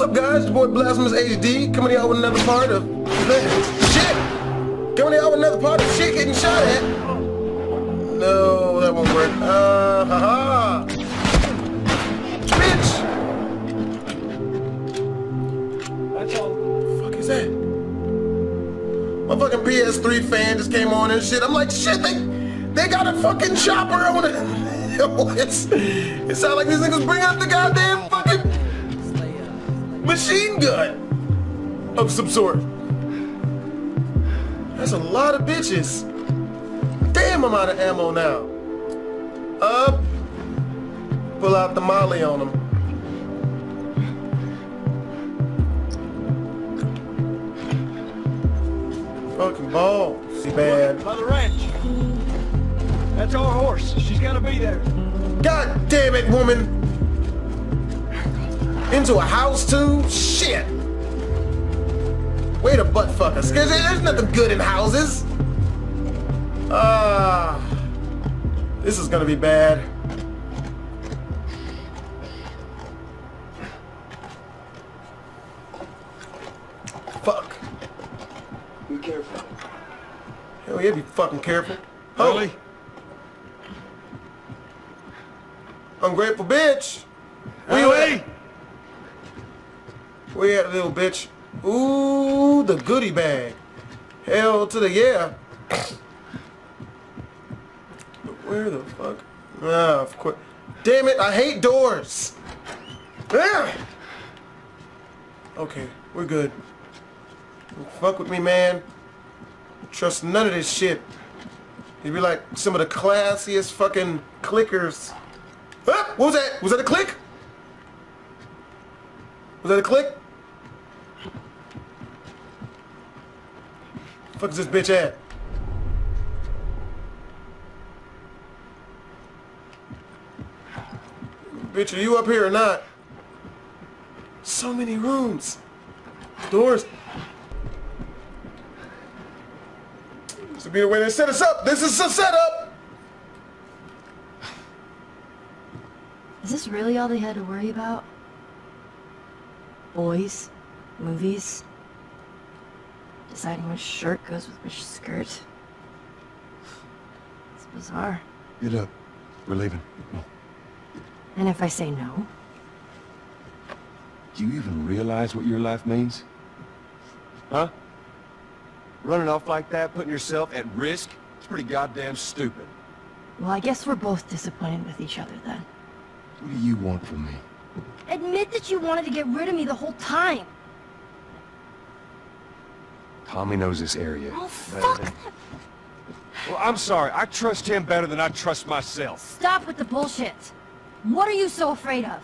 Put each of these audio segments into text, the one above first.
what's up guys? Your boy Blastphamous HD coming out with another part of shit. Coming out with another part of shit getting shot at. No, that won't work. Uh, haha. Bitch. That's all. Fuck is that? My fucking PS3 fan just came on and shit. I'm like, shit, they they got a fucking chopper on it. it's, it sounds like these niggas bringing up the goddamn fucking machine gun of some sort. That's a lot of bitches. Damn, I'm out of ammo now. Up. Pull out the molly on them. Fucking ball. See bad. By the ranch. That's our horse. She's gotta be there. God damn it, woman! Into a house too? Shit! Wait a butt fucker. There's, there's nothing good in houses. Ah, uh, this is gonna be bad. Fuck. Be careful. Hell yeah, be fucking careful. Ellie? Ungrateful bitch. Where you at? Where you at, little bitch? Ooh, the goodie bag. Hell to the yeah. Where the fuck? Ah, of course. Damn it, I hate doors. Ah. Okay, we're good. Don't fuck with me, man. Trust none of this shit. You'd be like some of the classiest fucking clickers. Ah, what was that? Was that a click? Was that a click? Fuck is this bitch at? Bitch, are you up here or not? So many rooms. Doors. This would be the way they set us up. This is a setup. Is this really all they had to worry about? Boys, movies, deciding which shirt goes with which skirt. It's bizarre. Get up. We're leaving. And if I say no? Do you even realize what your life means? Huh? Running off like that, putting yourself at risk? It's pretty goddamn stupid. Well, I guess we're both disappointed with each other then. What do you want from me? Admit that you wanted to get rid of me the whole time. Tommy knows this area. Oh, fuck! than- Well, I'm sorry. I trust him better than I trust myself. Stop with the bullshit. What are you so afraid of?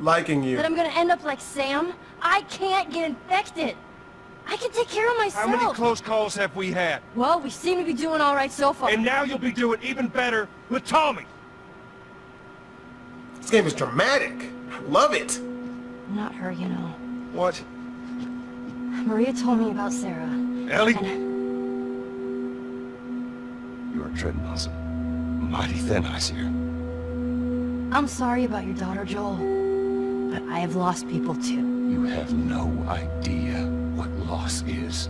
Liking you. That I'm gonna end up like Sam? I can't get infected. I can take care of myself. How many close calls have we had? Well, we seem to be doing all right so far. And now you'll be doing even better with Tommy. This game is dramatic. I love it. Not her, you know. What? Maria told me about Sarah. Ellie? You are treading on some mighty thin ice here. I'm sorry about your daughter, Joel. But I have lost people too. You have no idea what loss is.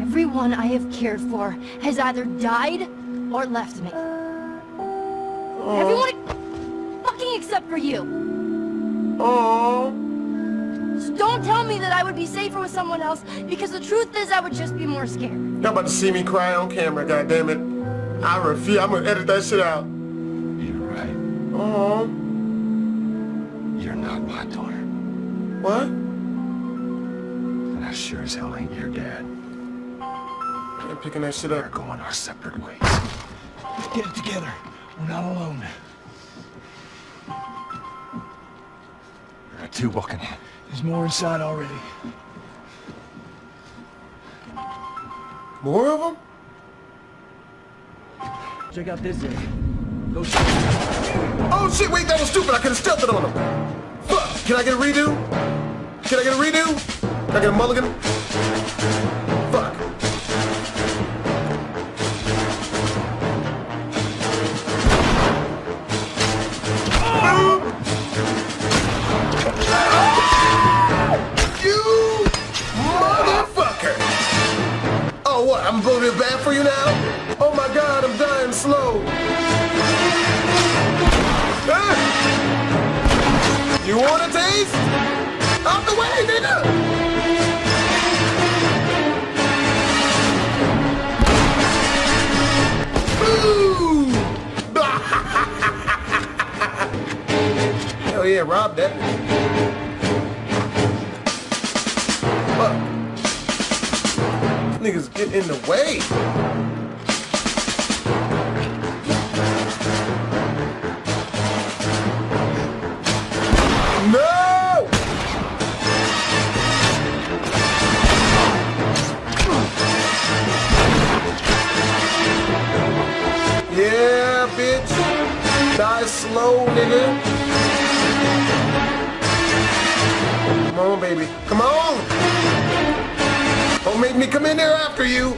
Everyone I have cared for has either died or left me. Oh. Everyone fucking except for you. Aww. So don't tell me that I would be safer with someone else because the truth is I would just be more scared. Y'all about to see me cry on camera, God damn it! I refuse. I'm gonna edit that shit out. You're right. Aww. You're not my daughter. What? And I sure as hell ain't your dad. I'm picking that shit up. We're going our separate ways. Get it together. We're not alone. There are two walking in. There's more inside already. More of them? Check out this area. Go Oh shit! Wait, that was stupid. I could have stealthed it on them. Fuck! Can I get a redo? Can I get a redo? Can I get a mulligan? You want a taste? Out the way, nigga! Hell yeah, rob that. Fuck. Niggas get in the way. Don't me come in there after you.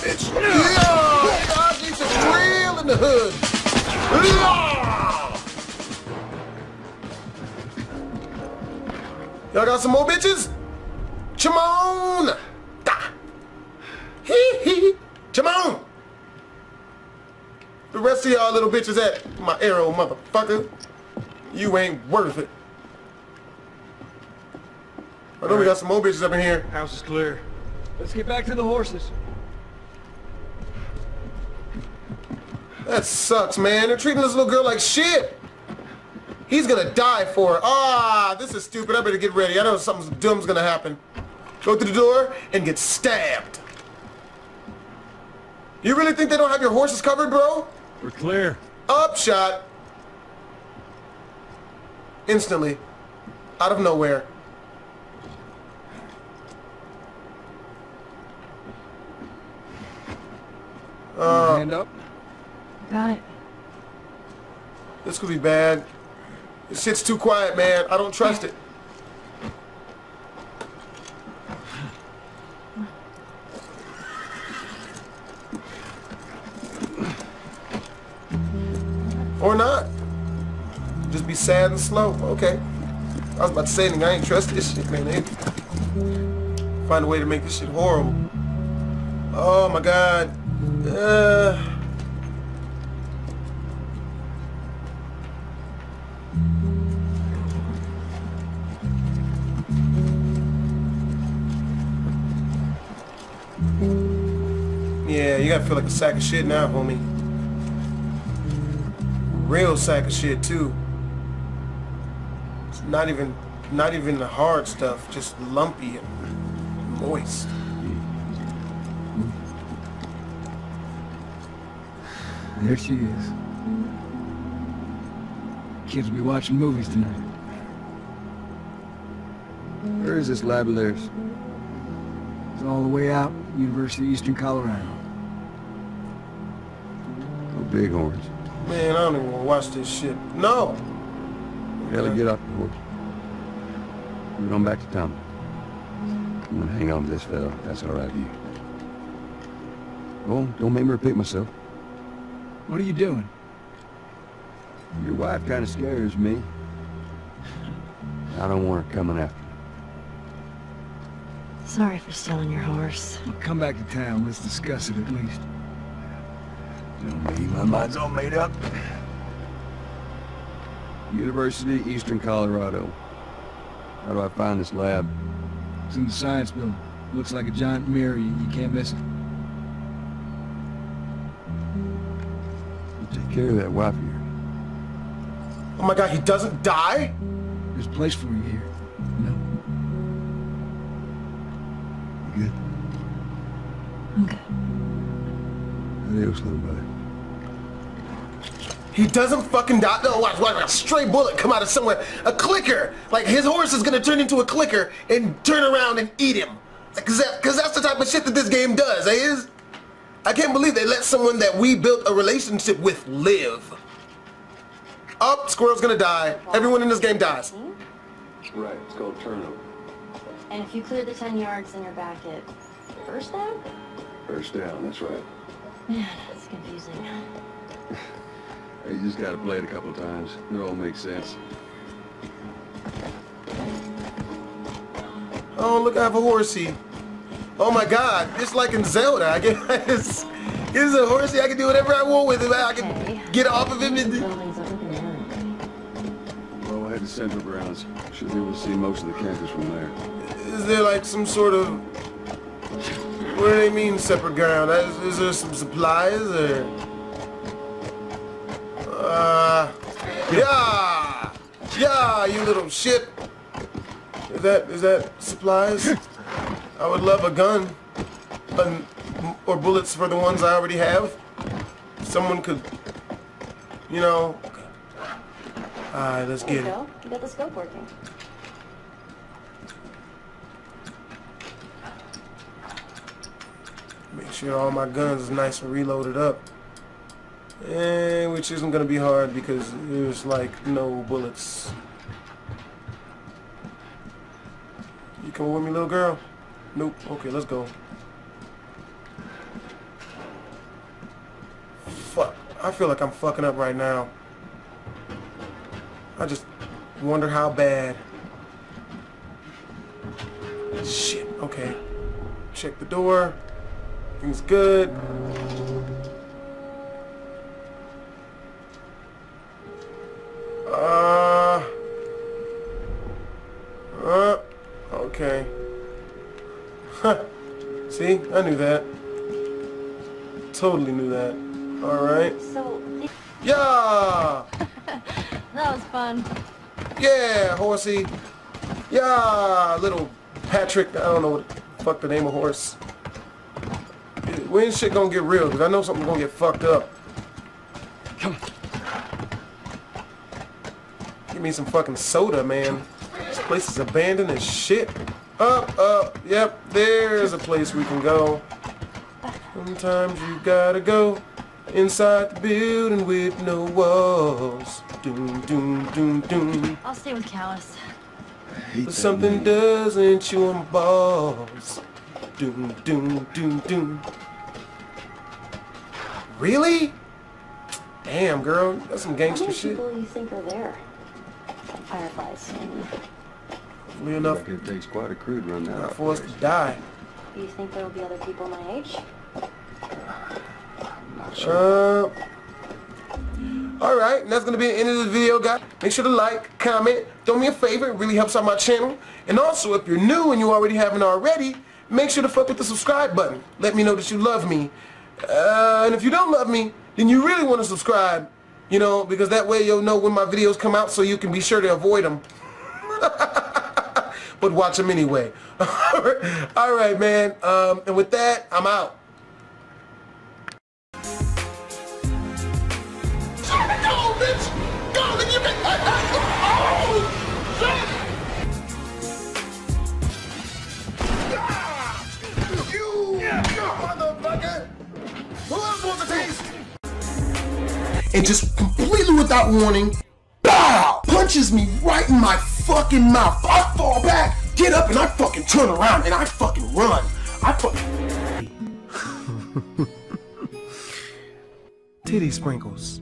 Bitch. Yeah! God, these are real in the hood. Y'all got some more bitches? Come on! Da. Hee hee. Come on! Of y'all little bitches at my arrow, motherfucker. You ain't worth it. I know we got some more bitches up in here. House is clear. Let's get back to the horses. That sucks, man. They're treating this little girl like shit. He's gonna die for it. Ah, this is stupid. I better get ready. I know something dumb's gonna happen. Go through the door and get stabbed. You really think they don't have your horses covered, bro? We're clear. Upshot. Instantly. Out of nowhere. Uh, Hand up. Got it. This could be bad. This shit's too quiet, man. I don't trust it. Sad and slow. Okay. I was about to say anything. I ain't trust this shit, man. Find a way to make this shit horrible. Oh my god. Uh... Yeah, you gotta feel like a sack of shit now, homie. Real sack of shit too. It's not even not even the hard stuff, just lumpy and moist. There she is. Kids will be watching movies tonight. Where is this lab of theirs? It's all the way out, University of Eastern Colorado. Oh, Bighorns. Man, I don't even wanna watch this shit. No! Ellie, get off the horse. Get on back to town. I'm gonna hang on to this fella. if That's all right with you. Oh, don't make me repeat myself. What are you doing? Your wife kind of scares me. I don't want her coming after me. Sorry for stealing your horse. Well, come back to town. Let's discuss it at least. Tell me, my mind's all made up. University, Eastern Colorado. How do I find this lab? It's in the science building. Looks like a giant mirror. You, you can't miss it. You take care of that wife of yours. Oh my god, he doesn't die? There's a place for you here. No. You good? I'm good. Adios, little buddy. He doesn't fucking die. No, watch, watch, a stray bullet come out of somewhere. A clicker. Like his horse is gonna turn into a clicker and turn around and eat him. Like, Cause, that, Cause that's the type of shit that this game does, eh? Is I can't believe they let someone that we built a relationship with live. Up, squirrel's gonna die. Everyone in this game dies. Right, it's called turnover. And if you clear the 10 yards, then you're back at first down? First down, that's right. Man, it's confusing. You just gotta play it a couple of times. It all makes sense. Oh, look, I have a horsey. Oh my god, it's like in Zelda. I guess it's, it's a horsey. I can do whatever I want with it. I can get off of him and Buildings over there. Well, head to Central Grounds. Should be able to see most of the campus from there. is there like some sort of what do they mean separate ground? Is, is there some supplies or uh yeah yeah you little shit is that is that supplies? I would love a gun or bullets for the ones I already have. Someone could you know Alright, let's get it. You got the scope working. Make sure all my guns is nice and reloaded up. And which isn't gonna be hard because there's like no bullets. You coming with me, little girl? Nope. Okay, let's go. Fuck. I feel like I'm fucking up right now. I just wonder how bad. Shit. Okay. Check the door. Things good. See, I knew that. Totally knew that. All right. So, Yeah. That was fun. Yeah, horsey. Yeah, little Patrick. I don't know what the fuck the name of horse. When shit gonna get real? Cause I know something's gonna get fucked up. Come on. Give me some fucking soda, man. This place is abandoned as shit. Up, up. Yep, there's a place we can go. Sometimes you gotta go inside the building with no walls. Doom, doom, doom, doom. I'll stay with Callus. But something doesn't chew on my balls. Doom, doom, doom, doom. Really? Damn, girl, that's some gangster how gangster many shit. people you think are there? Fireflies. And enough reckon it takes quite a crew to run that not for us to die. do you think there will be other people my age? Not sure. Uh, all right, that's gonna be the end of the video, guys. Make sure to like, comment, do me a favor. It really helps out my channel. And also, if you're new and you already haven't already, make sure to fuck with the subscribe button. Let me know that you love me. Uh, and if you don't love me, then you really want to subscribe, you know, because that way you'll know when my videos come out so you can be sure to avoid them. but watch them anyway. all right, man. Um, and with that, I'm out. And just completely without warning, BOW! Punches me right in my fucking mouth. I fall back, get up, and I fucking turn around and I fucking run. I fucking... Titty sprinkles.